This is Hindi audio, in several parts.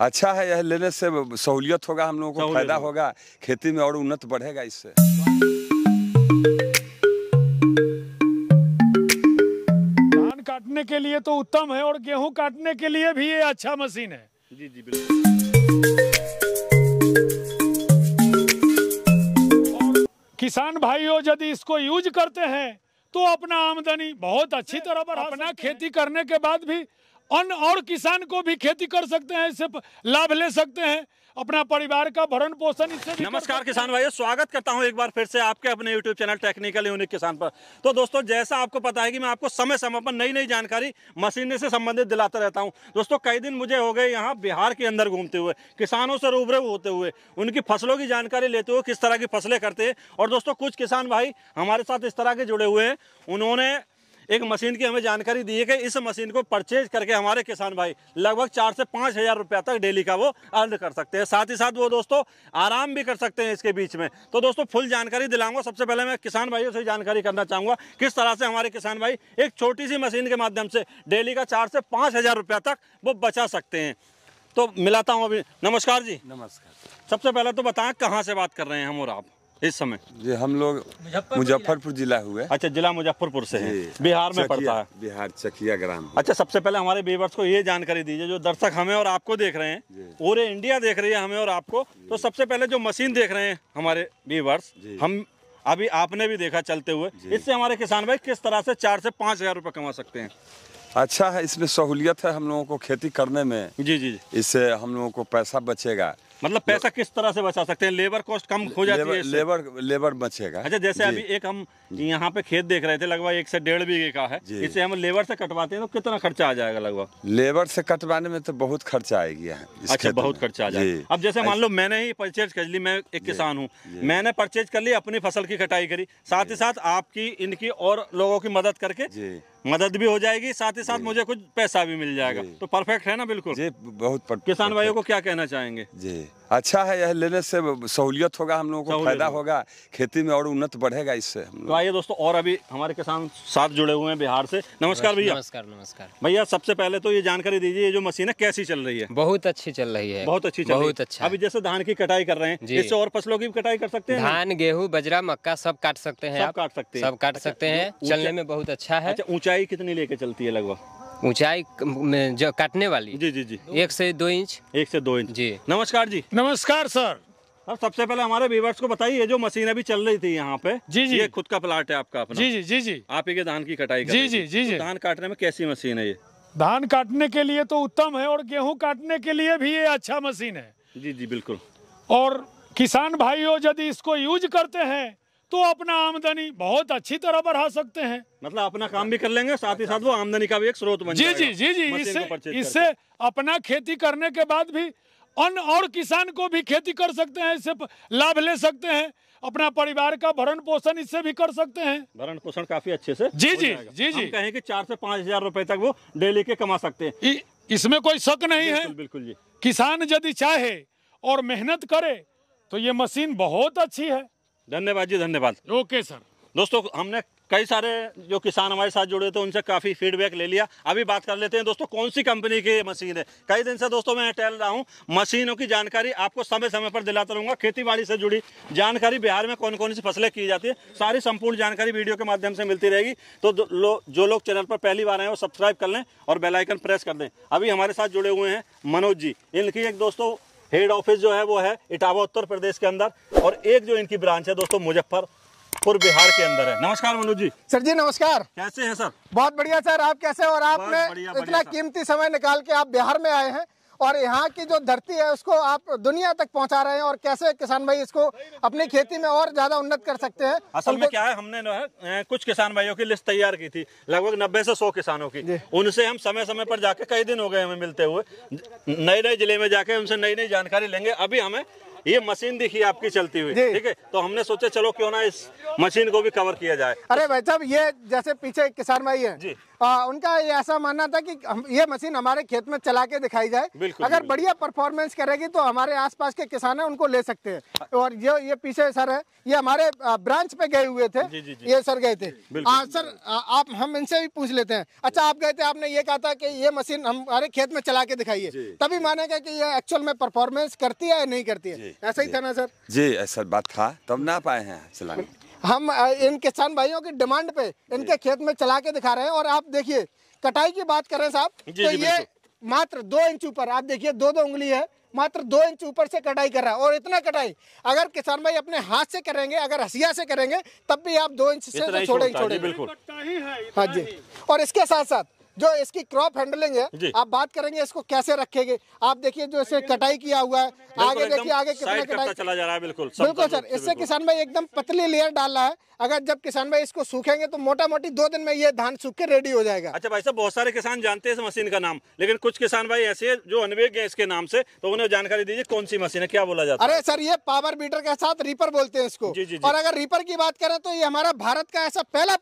अच्छा है यह लेने से सहूलियत होगा हम लोगों को फ़ायदा होगा। खेती में और उन्नत बढ़ेगा इससे। धान काटने के लिए तो उत्तम है और गेहूँ काटने के लिए भी ये अच्छा मशीन है। जी जी बिल्कुल। किसान भाइयों यदि इसको यूज़ करते हैं तो अपना आमदनी बहुत अच्छी तरह पर अपना खेती करने के बाद भी अन्य और किसान को भी खेती कर सकते हैं इससे लाभ ले सकते हैं। अपना परिवार का भरण पोषण इससे नमस्कार किसान भाइयों स्वागत करता हूँ एक बार फिर से आपके अपने YouTube चैनल टेक्निकल यूनिक किसान पर। तो दोस्तों जैसा आपको पता है कि मैं आपको समय समय पर नई नई जानकारी मशीन से संबंधित दिलाता रहता हूँ। दोस्तों कई दिन मुझे हो गए यहाँ बिहार के अंदर घूमते हुए किसानों से रूबरू होते हुए उनकी फ़सलों की जानकारी लेते हुए किस तरह की फ़सलें करते हैं। और दोस्तों कुछ किसान भाई हमारे साथ इस तरह के जुड़े हुए हैं। उन्होंने एक मशीन की हमें जानकारी दी है कि इस मशीन को परचेज करके हमारे किसान भाई लगभग चार से पाँच हज़ार रुपया तक डेली का वो अर्न कर सकते हैं। साथ ही साथ वो दोस्तों आराम भी कर सकते हैं इसके बीच में। तो दोस्तों फुल जानकारी दिलाऊँगा। सबसे पहले मैं किसान भाइयों से जानकारी करना चाहूँगा किस तरह से हमारे किसान भाई एक छोटी सी मशीन के माध्यम से डेली का चार से पाँच हज़ार रुपया तक वो बचा सकते हैं। तो मिलाता हूँ अभी। नमस्कार जी। नमस्कार। सबसे पहले तो बताएँ कहाँ से बात कर रहे हैं हम और आप? इस समय? जी हम लोग मुजफ्फरपुर जिला हुए। अच्छा जिला मुजफ्फरपुर से है। बिहार में पड़ता है। बिहार चकिया ग्राम अच्छा सबसे पहले हमारे व्यूवर्स को ये जानकारी दीजिए जो दर्शक हमें और आपको देख रहे हैं पूरे इंडिया देख रही है हमें और आपको। तो सबसे पहले जो मशीन देख रहे हैं हमारे व्यूवर्स हम अभी आपने भी देखा चलते हुए। इससे हमारे किसान भाई किस तरह से चार से पाँच हज़ार रुपये कमा सकते हैं? अच्छा है इसमें सहूलियत है हम लोगों को खेती करने में। जी जी। इससे हम लोगों को पैसा बचेगा। मतलब पैसा किस तरह से बचा सकते हैं? लेबर कॉस्ट कम हो जाती है लेबर इससे? लेबर लेबर बचेगा। अच्छा जैसे अभी एक हम यहाँ पे खेत देख रहे थे लगभग एक से डेढ़ बीघे का है। इसे हम लेबर से कटवाते हैं तो कितना खर्चा आ जाएगा लगभग? लेबर से कटवाने में तो बहुत खर्चा आएगी अच्छा बहुत खर्चा आ। जाएगा। अब जैसे मान लो मैंने ही परचेज कर ली मैं एक किसान हूँ। मैंने परचेज कर ली अपनी फ़सल की कटाई करी। साथ ही साथ आपकी इनकी और लोगों की मदद करके मदद भी हो जाएगी साथ ही साथ मुझे कुछ पैसा भी मिल जाएगा। तो परफेक्ट है ना बिल्कुल। जी बहुत किसान भाइयों को क्या कहना चाहेंगे? जी। अच्छा है यह लेने से सहूलियत होगा हम लोगों को फ़ायदा होगा। खेती में और उन्नत बढ़ेगा इससे तो आइए दोस्तों और अभी हमारे किसान साथ जुड़े हुए हैं बिहार से। नमस्कार भैया। नमस्कार नमस्कार। भैया सबसे पहले तो ये जानकारी दीजिए ये जो मशीन है कैसी चल रही है? बहुत अच्छी चल रही है। बहुत अच्छी चल बहुत अच्छा अभी जैसे धान की कटाई कर रहे हैं। इससे और फ़सलों की कटाई कर सकते हैं? धान गेहूँ बजरा मक्का सब काट सकते हैं सब काट सकते हैं। सब काट अच्छा, सकते हैं। चलने में बहुत अच्छा है। अच्छा ऊंचाई कितनी लेके चलती है लगभग? ऊंचाई जो काटने वाली। जी जी जी। एक से दो इंच। एक से दो इंच। जी। नमस्कार जी। नमस्कार सर। अब सबसे पहले हमारे व्यूवर्स को बताइए जो मशीन अभी चल रही थी यहाँ पे जी, जी। ये खुद का प्लाट है आपका अपना? जी जी जी जी। आप ही के धान की कटाई जी, जी, जी, तो जी। धान काटने में कैसी मशीन है ये? धान काटने के लिए तो उत्तम है और गेहूँ काटने के लिए भी ये अच्छा मशीन है। जी जी बिल्कुल। और किसान भाइयों यदि इसको यूज़ करते हैं तो अपना आमदनी बहुत अच्छी तरह बढ़ा सकते हैं। मतलब अपना काम भी कर लेंगे साथ ही साथ वो आमदनी का भी एक स्रोत बन जी जी जी जी इससे इससे अपना खेती करने के बाद भी अन्य और किसान को भी खेती कर सकते हैं इससे लाभ ले सकते हैं अपना परिवार का भरण पोषण इससे भी कर सकते हैं। भरण पोषण काफ़ी अच्छे से जी, जी, जी, जी। कहें कि चार से पाँच हज़ार रुपए तक वो डेली के कमा सकते हैं। इसमें कोई शक नहीं है। बिल्कुल जी। किसान यदि चाहे और मेहनत करे तो ये मशीन बहुत अच्छी है। धन्यवाद जी धन्यवाद। ओके सर दोस्तों हमने कई सारे जो किसान हमारे साथ जुड़े थे उनसे काफ़ी फीडबैक ले लिया। अभी बात कर लेते हैं दोस्तों कौन सी कंपनी की मशीन है? कई दिन से दोस्तों मैं टहल रहा हूँ मशीनों की जानकारी आपको समय समय पर दिलाता रहूँगा। खेती बाड़ी से जुड़ी जानकारी बिहार में कौन कौन सी फ़सलें की जाती है सारी संपूर्ण जानकारी वीडियो के माध्यम से मिलती रहेगी। तो लो, जो लोग चैनल पर पहली बार आए वो सब्सक्राइब कर लें और बेलाइकन प्रेस कर दें। अभी हमारे साथ जुड़े हुए हैं मनोज जी। इनकी एक दोस्तों हेड ऑफ़िस जो है वो है इटावा उत्तर प्रदेश के अंदर और एक जो इनकी ब्रांच है दोस्तों मुजफ्फरपुर बिहार के अंदर है। नमस्कार मनोज जी। सर जी नमस्कार। कैसे हैं सर? बहुत बढ़िया सर आप कैसे और आपने में इतना कीमती समय निकाल के आप बिहार में आए हैं। और यहाँ की जो धरती है उसको आप दुनिया तक पहुँचा रहे हैं और कैसे किसान भाई इसको अपनी खेती में और ज़्यादा उन्नत कर सकते हैं? असल में क्या है हमने जो है कुछ किसान भाइयों की लिस्ट तैयार की थी लगभग नब्बे से सौ किसानों की। उनसे हम समय समय पर जाके कई दिन हो गए हमें मिलते हुए। नए नए ज़िले में जाके उनसे नई नई जानकारी लेंगे। अभी हमें ये मशीन दिखी आपकी चलती हुई ठीक है? तो हमने सोचा चलो क्यों ना इस मशीन को भी कवर किया जाए। अरे भाई साहब ये जैसे पीछे किसान भाई है। जी। आ, उनका ऐसा मानना था कि हम ये मशीन हमारे खेत में चला के दिखाई जाए। बिल्कुल, अगर बढ़िया परफॉर्मेंस करेगी तो हमारे आसपास के किसान हैं उनको ले सकते हैं। और ये ये पीछे सर है ये हमारे ब्रांच पे गए हुए थे। जी, जी, जी। ये सर गए थे। आ, सर आ, आप हम इनसे भी पूछ लेते हैं। अच्छा आप गए थे आपने ये कहा था कि ये मशीन हमारे खेत में चला के दिखाइए। तभी मानेगा कि ये एक्चुअल में परफॉर्मेंस करती है या नहीं करती है? ऐसा ही था ना सर? जी ऐसा बात था। तब ना पाए हैं चलाने। हम इन किसान भाइयों की डिमांड पे इनके खेत में चला के दिखा रहे हैं और आप देखिए कटाई की बात करें साहब तो ये मात्र दो इंच ऊपर आप देखिए दो दो उंगली है मात्र दो इंच ऊपर से कटाई कर रहा है और इतना कटाई अगर किसान भाई अपने हाथ से करेंगे अगर हसिया से करेंगे तब भी आप दो इंच से इतना तो छोड़ेंगे है, छोड़ेंगे बिल्कुल। ही है हाँ जी और इसके साथ साथ जो इसकी क्रॉप हैंडलिंग है आप बात करेंगे इसको कैसे रखेंगे? आप देखिए जो इसे कटाई किया हुआ है आगे देखिए आगे कितना कटाई चला जा रहा है बिल्कुल बिल्कुल सर इससे किसान भाई एकदम पतली लेयर डाल रहा है। अगर जब किसान भाई इसको सूखेंगे तो मोटा मोटी दो दिन में ये धान सूख के रेडी हो जाएगा। अच्छा भाई साहब बहुत सारे किसान जानते हैं इस मशीन का नाम लेकिन कुछ किसान भाई ऐसे हैं जो अनवेग हैं इसके नाम से तो उन्हें जानकारी दीजिए कौन सी मशीन है क्या बोला जाता है? अरे सर ये पावर बीटर के साथ रीपर बोलते हैं इसको। जी, जी, जी। और अगर रीपर की बात करें तो ये हमारा भारत का ऐसा पहला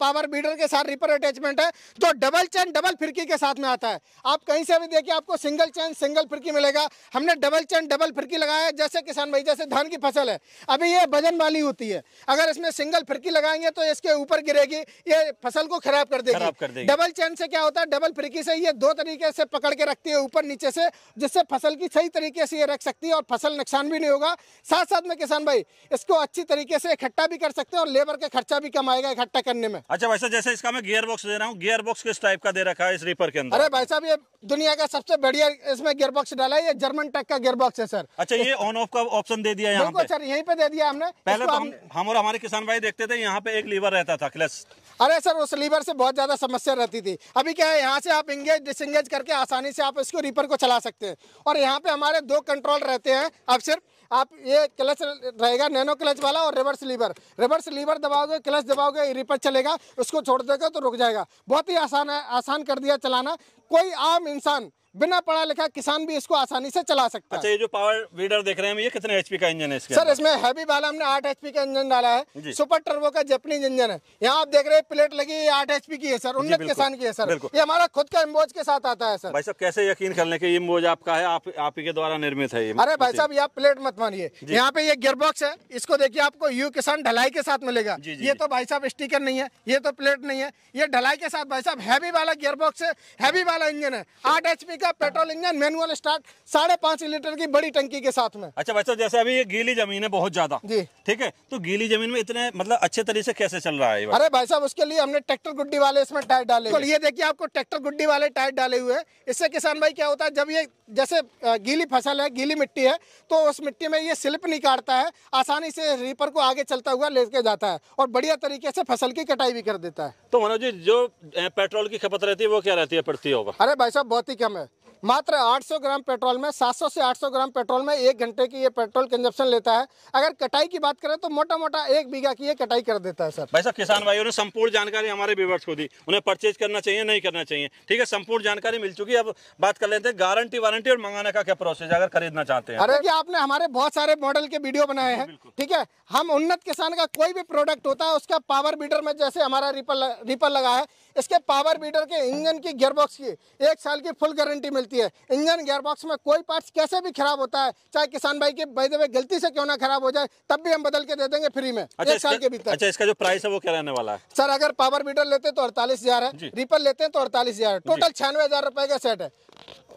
पावर बीटर के साथ रीपर अटैचमेंट है जो डबल चैन डबल फिरकी के साथ में आता है। आप कहीं से भी देखिए आपको सिंगल चैन सिंगल फिरकी मिलेगा। हमने डबल चैन डबल फिरकी लगाया है जैसे किसान भाई जैसे धान की फ़सल है। अभी ये वज़न वाली होती है। अगर इसमें सिंगल फिरकी लगाएँगे तो इसके ऊपर गिरेगी ये फ़सल को खराब कर देगी। डबल चैन से क्या होता है? डबल फिरकी से ये दो तरीके से पकड़ के रखती है ऊपर नीचे से जिससे फ़सल की सही तरीके से ये रख सकती है और फ़सल नुकसान भी नहीं होगा। साथ साथ में किसान भाई इसको अच्छी तरीके से इकट्ठा भी कर सकते हैं और लेबर का खर्चा भी कम आएगा इकट्ठा करने में। अच्छा वैसे जैसे इसका मैं गियर बॉक्स दे रहा हूँ। गियर बॉक्स किस टाइप का दे रखा है इस रीपर के अंदर। अरे भाई साहब ये दुनिया का सबसे बढ़िया इसमें गियर बॉक्स डाला है ये जर्मन टेक का गियर बॉक्स है सर अच्छा ये ऑन ऑफ़ का ऑप्शन दे दिया यहाँ पे। सर यहीं पे दे दिया हमने। पहले तो हम हम और हमारे किसान भाई देखते थे यहाँ पे एक लीवर रहता था क्लच अरे सर उस लीवर से बहुत ज़्यादा समस्या रहती थी। अभी क्या है यहाँ से आप इंगेज डिसंगेज करके आसानी से आप इसको रीपर को चला सकते हैं। और यहाँ पे हमारे दो कंट्रोल रहते हैं आप सिर्फ़ आप ये क्लच रहेगा नैनो क्लच वाला और रिवर्स लीवर रिवर्स लीवर दबाओगे क्लच दबाओगे रिपर चलेगा, उसको छोड़ देगा तो रुक जाएगा। बहुत ही आसान है, आसान कर दिया चलाना। कोई आम इंसान बिना पढ़ा लिखा किसान भी इसको आसानी से चला सकता है। अच्छा ये जो पावर वीडर देख रहे हैं हम, ये कितने एचपी का इंजन है इसके सर इसमें हैवी वाला हमने आठ एचपी का इंजन डाला है। सुपर टर्बो का जैपनीज इंजन है। यहाँ आप देख रहे हैं प्लेट लगी है आठ एचपी की है सर। उन्नत किसान की है सर। ये हमारा खुद का इम्बोज के साथ आता है सर। भाई साहब कैसे यकीन कर लें कि ये आपका है आप आप ही के द्वारा निर्मित है अरे भाई साहब ये प्लेट मत मानिए। यहाँ पे ये गियर बॉक्स है इसको देखिए आपको यू किसान ढलाई के साथ मिलेगा। ये तो भाई साहब स्टिकर नहीं है ये तो प्लेट नहीं है। ये ढलाई के साथ भाई साहब हैवी वाला गियर बॉक्स है हैवी वाला इंजन है। आठ एचपी का पेट्रोल इंजन मैनुअल स्टार्ट साढ़े पाँच लीटर की बड़ी टंकी के साथ में। अच्छा भाई साहब जैसे अभी ये गीली ज़मीन है बहुत ज़्यादा जी। ठीक है? तो गीली ज़मीन में इतने मतलब अच्छे तरीके से कैसे चल रहा है अरे भाई साहब उसके लिए हमने ट्रैक्टर गुड्डी वाले इसमें टायर डाले। ये देखिए आपको ट्रैक्टर गुड्डी वाले टायर डाले हुए हैं। इससे किसान भाई क्या होता है जब ये जैसे गीली फ़सल है गीली मिट्टी है तो उस मिट्टी में ये स्लिप नहीं काटता है आसानी से रीपर को आगे चलता हुआ लेके जाता है और बढ़िया तरीके से फ़सल की कटाई भी कर देता है। तो मनोज जी जो पेट्रोल की खपत रहती है वो क्या रहती है प्रति होगा? अरे भाई साहब बहुत ही कम है। मात्र 800 ग्राम पेट्रोल में 700 से 800 ग्राम पेट्रोल में एक घंटे की ये पेट्रोल कंजप्शन लेता है। अगर कटाई की बात करें तो मोटा मोटा एक बीघा की ये कटाई कर देता है सर। भाई साहब किसान भाइयों ने संपूर्ण जानकारी हमारे व्यूवर्स को दी। उन्हें परचेज करना चाहिए नहीं करना चाहिए। ठीक है संपूर्ण जानकारी मिल चुकी है। अब बात कर लेते हैं गारंटी वारंटी और मंगाने का क्या प्रोसेस है अगर खरीदना चाहते हैं। अरे आपने हमारे बहुत सारे मॉडल के वीडियो बनाए हैं। ठीक है हम उन्नत किसान का कोई भी प्रोडक्ट होता है उसका पावर बीडर में जैसे हमारा रिपर रिपर लगा है इसके पावर बीडर के इंजन की गियरबॉक्स की एक साल की फुल गारंटी मिलती है। इंजन गेयरबॉक्स में कोई पार्ट्स कैसे भी खराब होता है चाहे किसान भाई की भाई देवे गलती से क्यों ना खराब हो जाए तब भी हम बदल के दे देंगे फ्री में अच्छा एक साल के भीतर। अच्छा इसका जो प्राइस है वो क्या रहने वाला है? सर अगर पावर बीटर लेते हैं तो अड़तालीस है रिपर लेते हैं तो अड़तालीस है। टोटल छियानवे हज़ार रुपए का सेट है।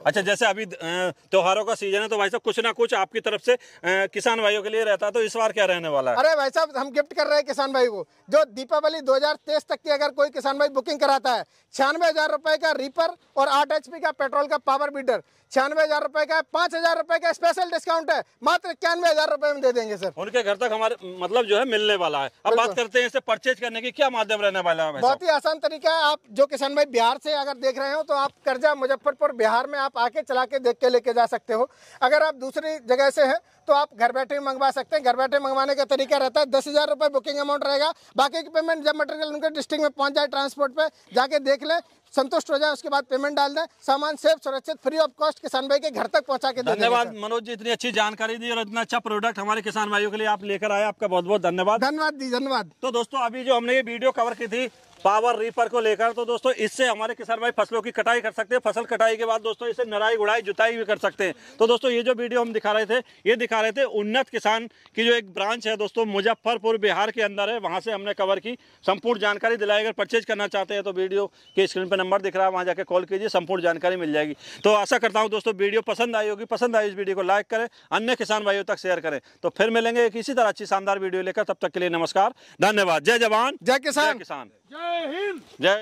अच्छा जैसे अभी त्योहारों का सीज़न है तो भाई साहब कुछ ना कुछ आपकी तरफ़ से किसान भाइयों के लिए रहता है तो इस बार क्या रहने वाला है? अरे भाई साहब हम गिफ्ट कर रहे हैं किसान भाई को। जो दीपावली 2023 तक की अगर कोई किसान भाई बुकिंग कराता है छियानवे हज़ार रुपए का रीपर और आठ एचपी का पेट्रोल का पावर बीडर छियानवे हज़ार रुपए का पाँच हज़ार रुपए का स्पेशल डिस्काउंट है मात्र इक्यानवे हज़ार रुपए में दे देंगे सर उनके घर तक हमारे मतलब जो है मिलने वाला है। अब बात करते हैं इसे परचेज करने की क्या माध्यम रहने वाला है बहुत ही आसान तरीका है आप जो किसान भाई बिहार से अगर देख रहे हो तो आप कर्जा मुजफ्फरपुर बिहार में आप आके चला के देख के लेके जा सकते हो। अगर आप दूसरी जगह से हैं तो आप घर बैठे भी मंगवा सकते हैं। घर बैठे मंगवाने का तरीका रहता है दस हज़ार रुपये बुकिंग अमाउंट रहेगा। बाकी की पेमेंट जब मटेरियल उनके डिस्ट्रिक्ट में पहुँच जाए ट्रांसपोर्ट पे जाके देख ले संतुष्ट हो जाए उसके बाद पेमेंट डाल दें। सामान सेफ़ सुरक्षित फ्री ऑफ़ कॉस्ट किसान भाई के घर तक पहुँचा के दे धन्यवाद। मनोज जी इतनी अच्छी जानकारी दी और इतना अच्छा प्रोडक्ट हमारे किसान भाइयों के लिए आप लेकर आए। आपका बहुत बहुत धन्यवाद। धन्यवाद दी धन्यवाद। तो दोस्तों अभी जो हमने ये वीडियो कवर की थी पावर रीपर को लेकर। तो दोस्तों इससे हमारे किसान भाई फ़सलों की कटाई कर सकते हैं। फ़सल कटाई के बाद दोस्तों इसे नराई गुड़ाई जुताई भी कर सकते हैं। तो दोस्तों ये जो वीडियो हम दिखा रहे थे ये दिखा रहे थे उन्नत किसान की जो एक ब्रांच है दोस्तों मुजफ्फरपुर बिहार के अंदर है। वहाँ से हमने कवर की। संपूर्ण जानकारी दिलाई। अगर परचेज करना चाहते हैं तो वीडियो के स्क्रीन पर नंबर दिख रहा है वहाँ जाकर कॉल कीजिए संपूर्ण जानकारी मिल जाएगी। तो आशा करता हूँ दोस्तों वीडियो पसंद आई होगी। पसंद आई इस वीडियो को लाइक करें अन्य किसान भाइयों तक शेयर करें। तो फिर मिलेंगे एक इसी तरह अच्छी शानदार वीडियो लेकर। तब तक के लिए नमस्कार धन्यवाद। जय जवान। जय किसान। किसान। जय हिंद जय